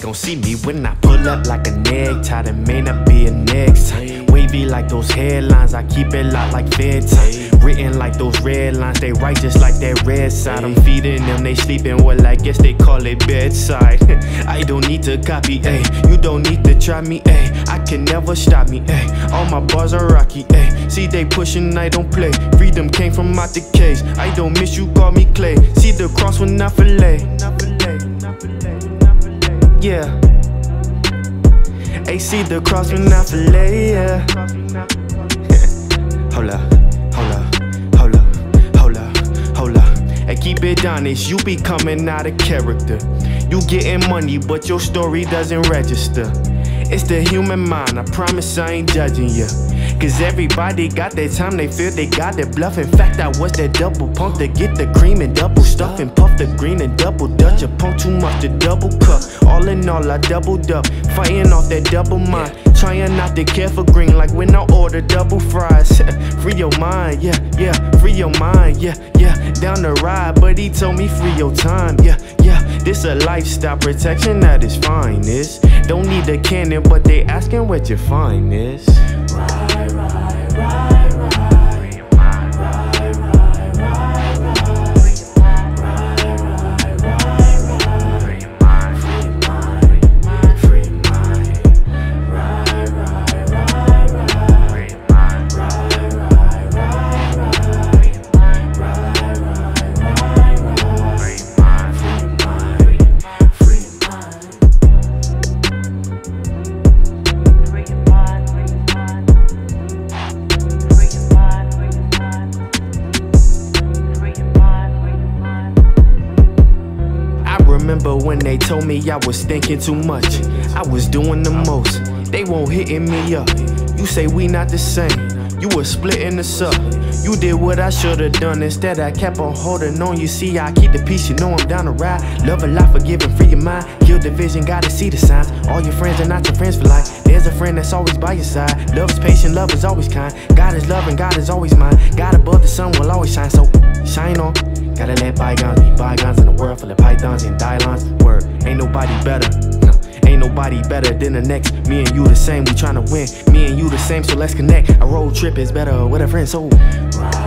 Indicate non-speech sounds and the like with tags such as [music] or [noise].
gon' see me when I pull up like a necktie. That may not be a next time. Wavy like those headlines, I keep it locked like fed time. Written like those red lines, they write just like that red side. I'm feeding them, they sleeping well, I guess they call it bedside. [laughs] I don't need to copy, ayy. You don't need to try me, ayy. I can never stop me, ayy. All my bars are rocky, ayy. See they pushing, I don't play. Freedom came from out the cage. I don't miss you, call me Clay. See the cross when I fillet. Yeah. See the cross when I fillet, yeah. hold up, hold up, hold up, hold up, hold up. And keep it honest, you be coming out of character. You getting money, but your story doesn't register. It's the human mind, I promise I ain't judging ya. Cause everybody got their time, they feel they got their bluff. In fact, I was that double punk to get the cream and double stuff and puff the green and double dutch. A punk too much to double cup. All in all, I doubled up, fighting off that double mind. Trying not to care for green, like when I order double fries. [laughs] free your mind, yeah, yeah, free your mind, yeah, yeah. Down the ride, but he told me free your time, yeah, yeah. This a lifestyle protection at its finest. Don't need a cannon, but they asking what your fine is. Remember when they told me I was thinking too much. I was doing the most. They won't hitting me up. You say we not the same. You were splitting us up. You did what I should've done. Instead, I kept on holding on. You see, I keep the peace. You know I'm down to ride. Love a lot, forgiving, free your mind. Kill division, gotta see the signs. All your friends are not your friends for life. There's a friend that's always by your side. Love is patient, love is always kind. God is love and God is always mine. God above the sun will always shine. So shine on. Gotta let bygones be bygones in a world full of pythons and dylons. Nobody better. Ain't nobody better than the next. Me and you the same, we tryna win. Me and you the same, so let's connect. A road trip is better with a friend, so Ride,